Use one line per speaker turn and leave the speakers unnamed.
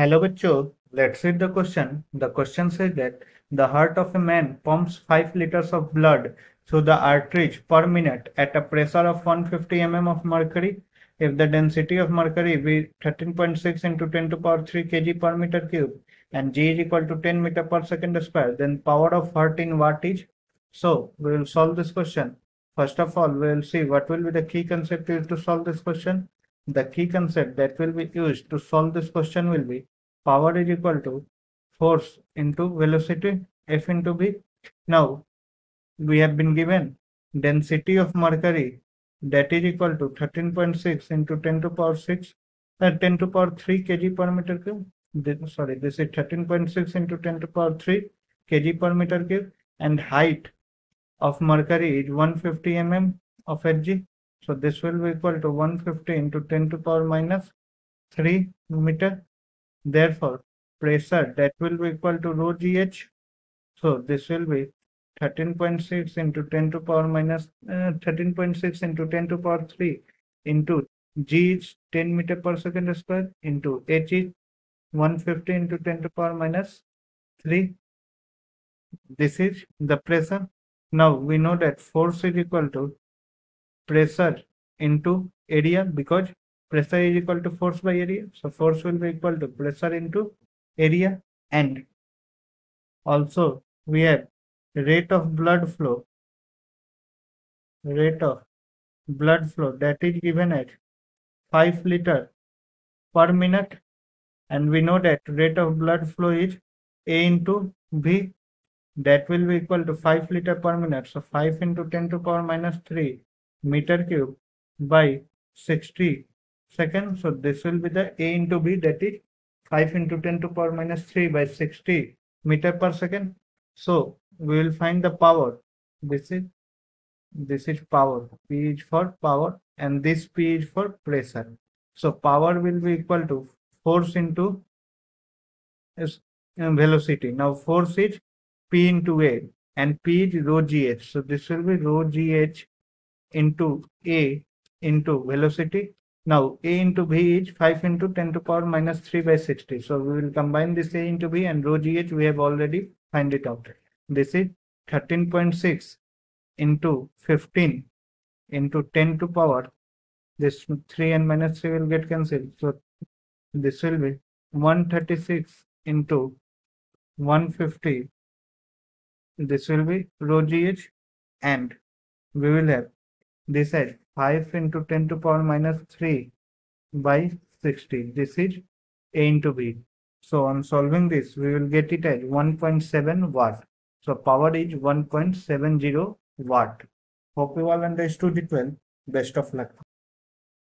Hello bachcho, let's read the question. The question says that the heart of a man pumps 5 liters of blood through the arteries per minute at a pressure of 150 mm of mercury. If the density of mercury be 13.6 into 10 to power 3 kg per meter cube and G is equal to 10 meter per second square, then power of heart in watt is. So we will solve this question. First of all, we will see what will be the key concept used to solve this question. The key concept that will be used to solve this question will be power is equal to force into velocity F into B. Now, we have been given density of mercury that is equal to 13.6 into 10 to power 6 uh, 10 to power 3 kg per meter cube. This, sorry this is 13.6 into 10 to power 3 kg per meter cube. And height of mercury is 150 mm of Hg so this will be equal to 150 into 10 to power minus 3 meter. Therefore, pressure that will be equal to rho gh. So this will be 13.6 into 10 to power minus 13.6 uh, into 10 to power 3 into g is 10 meter per second square into h is 150 into 10 to power minus 3. This is the pressure. Now we know that force is equal to pressure into area because pressure is equal to force by area. So force will be equal to pressure into area and also we have rate of blood flow. Rate of blood flow that is given at 5 liter per minute and we know that rate of blood flow is a into b. That will be equal to 5 liter per minute. So 5 into 10 to power minus 3 meter cube by 60 seconds. So this will be the A into B that is 5 into 10 to power minus 3 by 60 meter per second. So we will find the power. This is this is power. P is for power and this P is for pressure. So power will be equal to force into is uh, velocity. Now force is P into A and P is rho gh. So this will be rho gh into a into velocity. Now a into b is 5 into 10 to power minus 3 by 60. So we will combine this a into b and rho gh we have already find it out. This is 13.6 into 15 into 10 to power. This 3 and minus 3 will get cancelled. So this will be 136 into 150. This will be rho gh and we will have this is 5 into 10 to power minus 3 by 60. This is A into B. So on solving this, we will get it as 1.7 watt. So power is 1.70 watt. Hope you all understood it well. Best of luck.